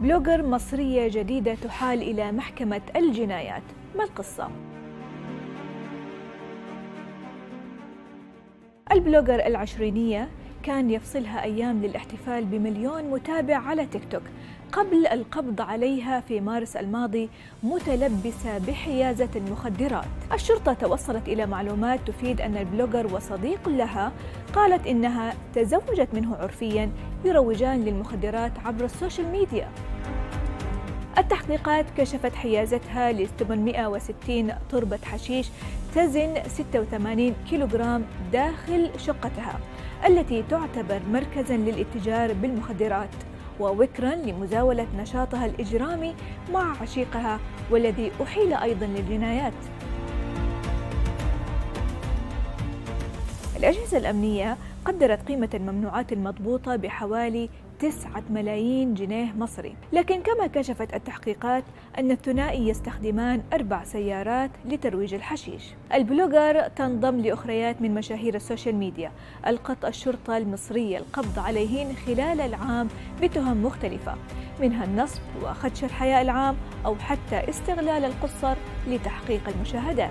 بلوجر مصرية جديدة تحال إلى محكمة الجنايات ما القصة؟ البلوجر العشرينية كان يفصلها أيام للاحتفال بمليون متابع على تيك توك قبل القبض عليها في مارس الماضي متلبسة بحيازة المخدرات الشرطة توصلت إلى معلومات تفيد أن البلوجر وصديق لها قالت إنها تزوجت منه عرفيا يروجان للمخدرات عبر السوشيال ميديا. التحقيقات كشفت حيازتها ل 860 طربة حشيش تزن 86 كيلوغرام داخل شقتها التي تعتبر مركزا للاتجار بالمخدرات ووكرا لمزاولة نشاطها الإجرامي مع عشيقها والذي أحيل أيضا للجنايات. الأجهزة الأمنية قدرت قيمة الممنوعات المضبوطة بحوالي 9 ملايين جنيه مصري. لكن كما كشفت التحقيقات أن الثنائي يستخدمان أربع سيارات لترويج الحشيش. البلوجر تنضم لأخريات من مشاهير السوشيال ميديا. ألقت الشرطة المصرية القبض عليهن خلال العام بتهم مختلفة منها النصب وخدش الحياء العام أو حتى استغلال القصر لتحقيق المشاهدات.